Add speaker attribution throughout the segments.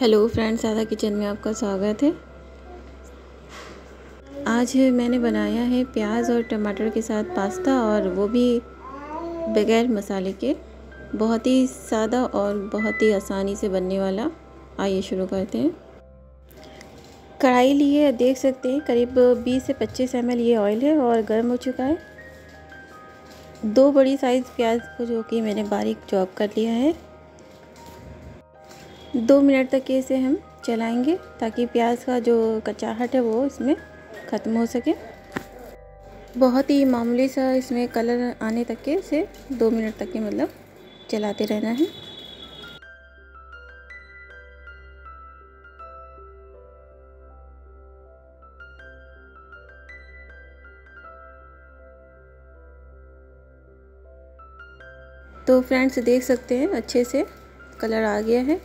Speaker 1: Hello friends, आधा kitchen में आपका स्वागत है। आज मैंने बनाया है प्याज और टमाटर के साथ पास्ता और वो भी बगैर मसाले के। बहुत ही सादा और बहुत ही आसानी से बनने वाला। आइए शुरू करते हैं। कढ़ाई लिए देख सकते हैं, करीब 20 से 25 एम ये ऑयल है और गर्म हो चुका है। दो बड़ी साइज़ प्याज को जो कि मैंने बारीक चॉप कर लिया है। दो मिनट तक इसे हम चलाएँगे ताकि प्याज का जो कचाहट है वो इसमें ख़त्म हो सके। बहुत ही मामूली सा इसमें कलर आने तक के इसे दो मिनट तक के मतलब चलाते रहना है। तो फ्रेंड्स देख सकते हैं, अच्छे से कलर आ गया है।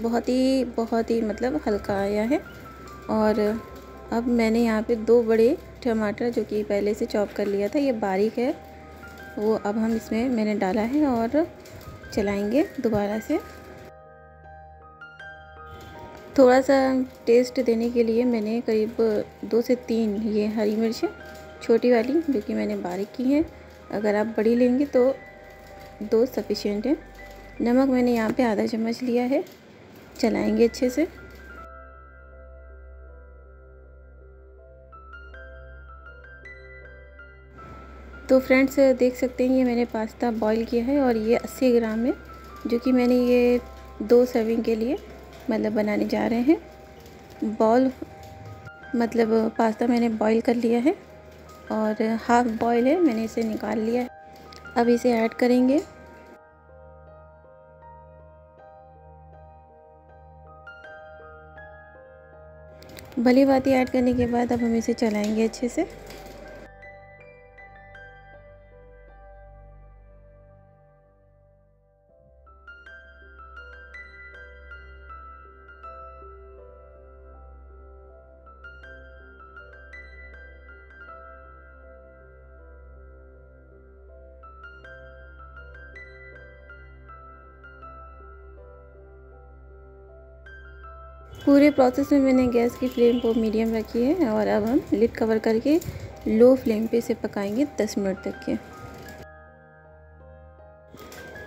Speaker 1: बहुत ही बहुत ही मतलब हल्का आया है। और अब मैंने यहाँ पे दो बड़े टमाटर जो कि पहले से चॉप कर लिया था, ये बारीक है। वो अब हम इसमें मैंने डाला है और चलाएँगे दोबारा से। थोड़ा सा टेस्ट देने के लिए मैंने करीब दो से तीन ये हरी मिर्च, छोटी वाली जो कि मैंने बारीक की है। अगर आप बड़ी लेंगे तो दो सफिशेंट है। नमक मैंने यहाँ पे आधा चम्मच लिया है। चलाएँगे अच्छे से। तो फ्रेंड्स, देख सकते हैं, ये मैंने पास्ता बॉईल किया है और ये 80 ग्राम है, जो कि मैंने ये दो सर्विंग के लिए मतलब बनाने जा रहे हैं। बॉल मतलब पास्ता मैंने बॉईल कर लिया है और हाफ़ बॉयल है, मैंने इसे निकाल लिया है। अब इसे ऐड करेंगे। भली बाती ऐड करने के बाद अब हम इसे चलाएँगे अच्छे से। पूरे प्रोसेस में मैंने गैस की फ्लेम को मीडियम रखी है और अब हम लिड कवर करके लो फ्लेम पे इसे पकाएँगे 10 मिनट तक के।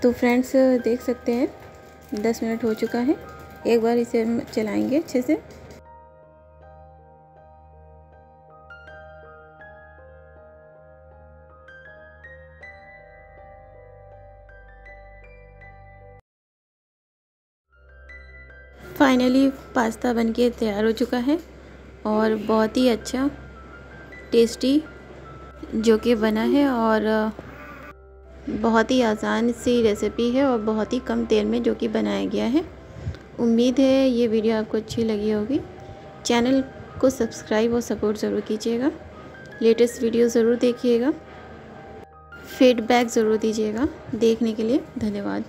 Speaker 1: तो फ्रेंड्स देख सकते हैं 10 मिनट हो चुका है। एक बार इसे हम चलाएँगे अच्छे से। फाइनली पास्ता बनके तैयार हो चुका है और बहुत ही अच्छा टेस्टी जो कि बना है और बहुत ही आसान सी रेसिपी है और बहुत ही कम तेल में जो कि बनाया गया है। उम्मीद है ये वीडियो आपको अच्छी लगी होगी। चैनल को सब्सक्राइब और सपोर्ट ज़रूर कीजिएगा। लेटेस्ट वीडियो ज़रूर देखिएगा। फीडबैक ज़रूर दीजिएगा। देखने के लिए धन्यवाद।